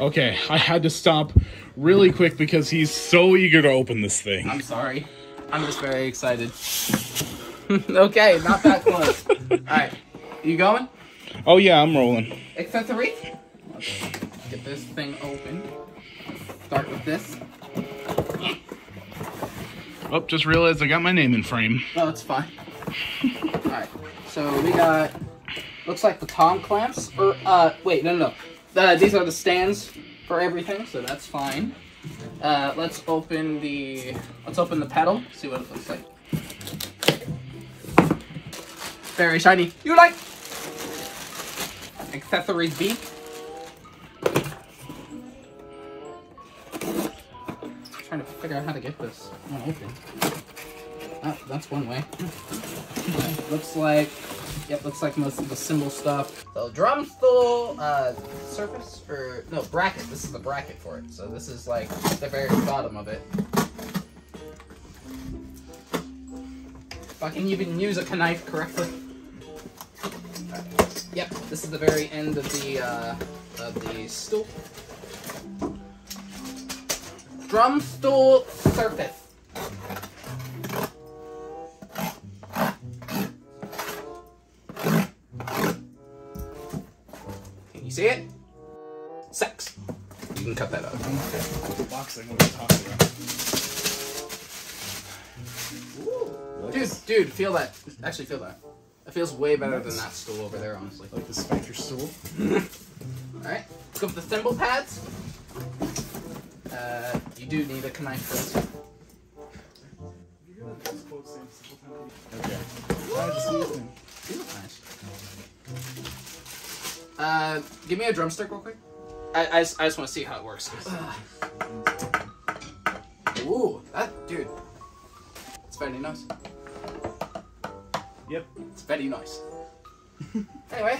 Okay, I had to stop really quick because he's so eager to open this thing. I'm sorry. I'm just very excited. okay, not that close. Alright, you going? Oh yeah, I'm rolling. Accessory? Let's get this thing open. Start with this. Oh, just realized I got my name in frame. Oh, it's fine. Alright, so we got, looks like the Tom clamps, or, uh, wait, no, no, no. Uh, these are the stands for everything, so that's fine. Uh, let's open the, let's open the pedal, see what it looks like. Very shiny. You like? Accessories B. trying to figure out how to get this one open. Ah, that's one way. looks like, yep, looks like most of the cymbal stuff. So drum stool, uh, surface, or, no, bracket. This is the bracket for it. So this is like the very bottom of it. If I can even use a knife correctly. Yep, this is the very end of the, uh, of the stool. Drum stool surface. Sex. You can cut that out. Boxing, what are you talking about? Dude, dude, feel that. Actually, feel that. It feels way better than that stool over there, honestly. Like the spanker stool? Alright, let's go for the cymbal pads. Uh, you do need a knife for this. Okay. I just used them. These look nice. Uh, give me a drumstick real quick. I, I, just, I just want to see how it works. Ooh, that dude. It's very nice. Yep. It's very nice. anyway,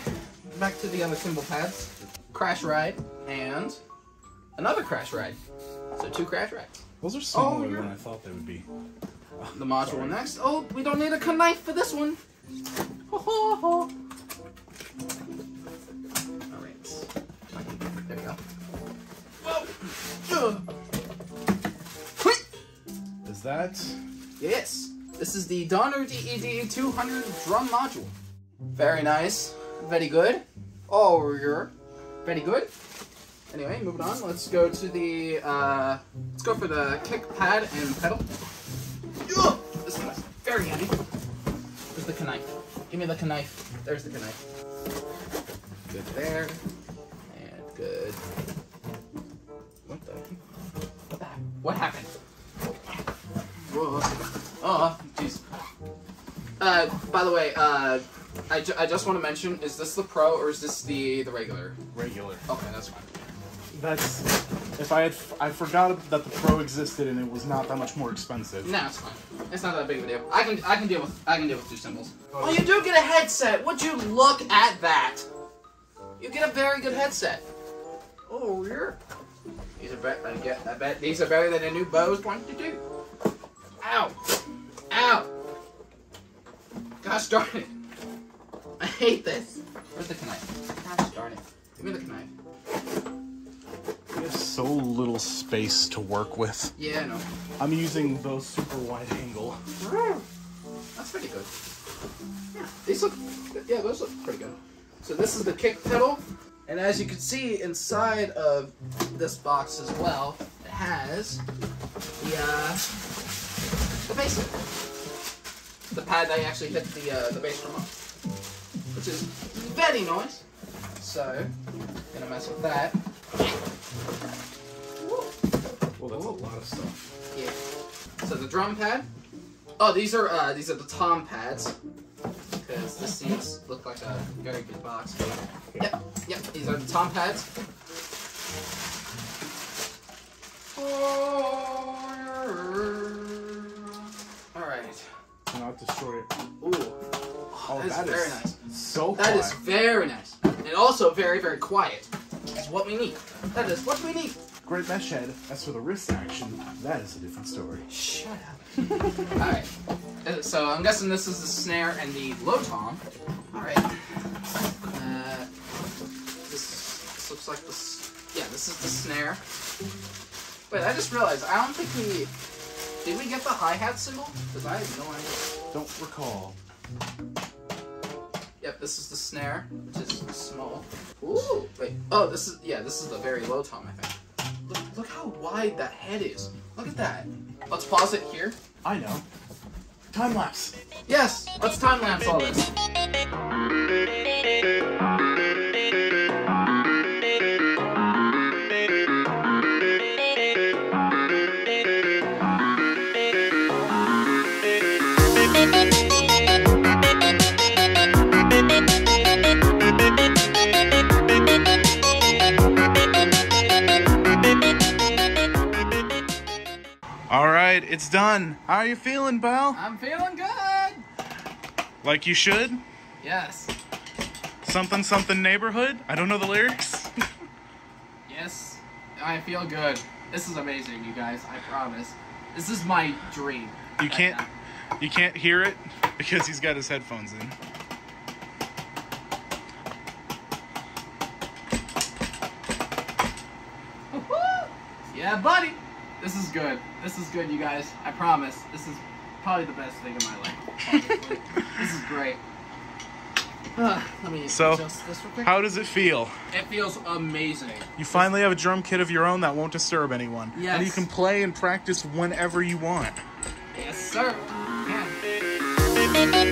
back to the other cymbal pads. Crash ride and another crash ride. So two crash rides. Those are oh, smaller you're- than I thought they would be. The module next. Oh, we don't need a knife for this one. Ho ho ho. Is that? Yes. This is the Donner DED 200 drum module. Very nice. Very good. Oh, you're very good. Anyway, moving on. Let's go to the, uh, let's go for the kick pad and pedal. Ugh! This is very handy. Where's the knife? Give me the knife. There's the knife. Good there. What happened? Whoa. Oh, jeez. Uh, by the way, uh, I, ju- I just want to mention, is this the pro or is this the the regular? Regular. Okay, that's fine. That's. If I had. I forgot that the Pro existed and it was not that much more expensive. No, it's fine. It's not that big of a deal. I can I can deal with I can deal with two cymbals. Oh, you do get a headset. Would you look at that? You get a very good headset. Oh, you're. These are better. I get. I bet these are better than a new Bose 22. Ow! Ow! Gosh darn it! I hate this. Where's the knife? Gosh darn it! Give me the knife. We have so little space to work with. Yeah, I know. I'm using those super wide angle. That's pretty good. Yeah, these look. Yeah, those look pretty good. So this is the kick pedal, and as you can see inside of this box as well, it has the uh, the bass, the pad that actually hit the uh, the bass drum on, which is very nice. So, gonna mess with that. Well, that's a lot of stuff. Yeah. So the drum pad. Oh, these are uh, these are the tom pads. Because this seems look like a very big box. Yep, yep. These are the tom pads. All right. Not destroy it. Ooh. Oh, oh that is very is nice. So That is quiet. very nice, and also very very quiet. That's what we need. That is what we need. Great mesh head. As for the wrist action, that is a different story. Shut up. Alright. Uh, So I'm guessing this is the snare and the low tom. Alright. Uh, this, this looks like this. yeah, this is the snare. Wait, I just realized I don't think we did we get the hi hat cymbal? Because I have no idea. Don't recall. Yep, this is the snare, which is small. Ooh, wait. Oh, this is yeah, this is the very low tom, I think. Look, how wide that head is. Look at that. Let's pause it here. I know. Time lapse. Yes, let's time lapse all this. Right, it's done. How are you feeling, Belle? I'm feeling good. Like you should? Yes. Something something neighborhood? I don't know the lyrics. Yes, I feel good. This is amazing, you guys. I promise. This is my dream. You right can't now. you can't hear it because he's got his headphones in. Woo-hoo! Yeah, buddy. This is good. This is good, you guys. I promise. This is probably the best thing in my life. this is great. Ah, let me So, adjust this real quick. How does it feel? it feels amazing. You finally have a drum kit of your own that won't disturb anyone. And you can play and practice whenever you want. Yes, sir. Yeah.